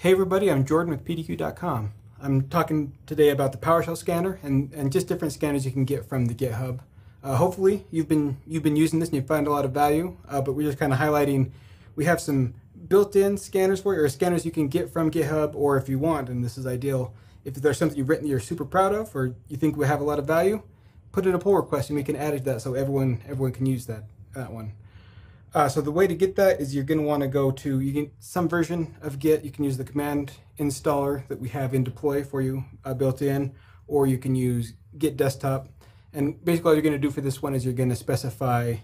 Hey everybody, I'm Jordan with PDQ.com. I'm talking today about the PowerShell scanner and, and just different scanners you can get from the GitHub. Uh, hopefully you've been you've been using this and you find a lot of value, uh, but we're just kind of highlighting we have some built-in scanners for you or scanners you can get from GitHub or if you want, and this is ideal, if there's something you've written that you're super proud of or you think would have a lot of value, put in a pull request and we can add it to that so everyone everyone can use that that one. Uh, so the way to get that is you're going to want to go to you can some version of Git. You can use the command installer that we have in deploy for you uh, built in, or you can use Git desktop. And basically, all you're going to do for this one is you're going to specify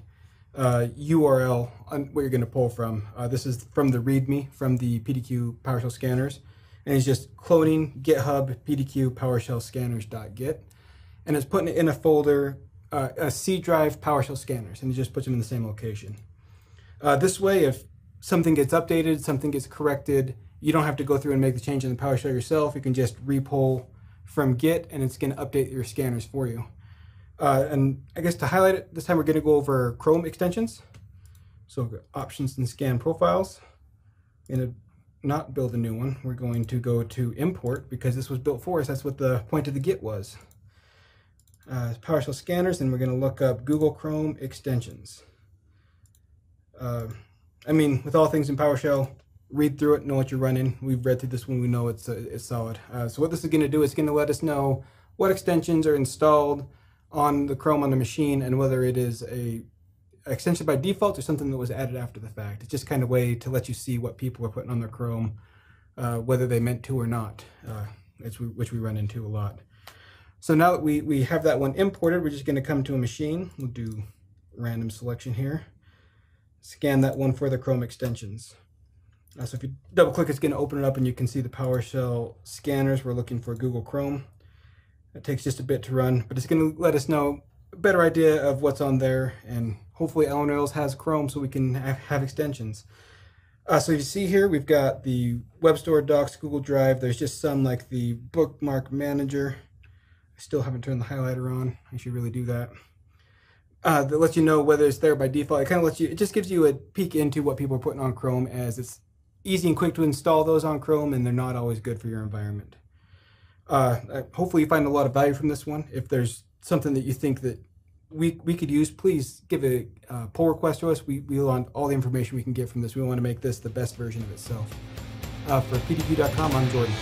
uh, URL on where you're going to pull from. Uh, this is from the README from the PDQ PowerShell scanners, and it's just cloning GitHub PDQ PowerShell scanners.git, and it's putting it in a folder, uh, a C drive PowerShell scanners, and it just puts them in the same location. Uh, this way, if something gets updated, something gets corrected, you don't have to go through and make the change in the PowerShell yourself. You can just repull from Git and it's going to update your scanners for you. Uh, and I guess to highlight it, this time we're going to go over Chrome extensions. So options and scan profiles. I'm going to not build a new one. We're going to go to import because this was built for us. That's what the point of the Git was. Uh, PowerShell scanners, and we're going to look up Google Chrome extensions. Uh, I mean, with all things in PowerShell, read through it, know what you're running. We've read through this one, we know it's, uh, it's solid. Uh, so what this is going to do is going to let us know what extensions are installed on the Chrome on the machine and whether it is a extension by default or something that was added after the fact. It's just kind of way to let you see what people are putting on their Chrome, uh, whether they meant to or not, uh, which, we, which we run into a lot. So now that we, we have that one imported, we're just going to come to a machine. We'll do random selection here scan that one for the Chrome extensions. Uh, so if you double click, it's going to open it up and you can see the PowerShell scanners. We're looking for Google Chrome. It takes just a bit to run, but it's going to let us know a better idea of what's on there. And hopefully Allen Rails has Chrome so we can have, have extensions. Uh, so you see here, we've got the Web Store, Docs, Google Drive. There's just some like the Bookmark Manager. I still haven't turned the highlighter on. I should really do that uh, that lets you know whether it's there by default. It kind of lets you, it just gives you a peek into what people are putting on Chrome as it's easy and quick to install those on Chrome and they're not always good for your environment. Uh, hopefully you find a lot of value from this one. If there's something that you think that we, we could use, please give a uh, pull request to us. We, we want all the information we can get from this. We want to make this the best version of itself. Uh, for PDQ.com, I'm Jordan.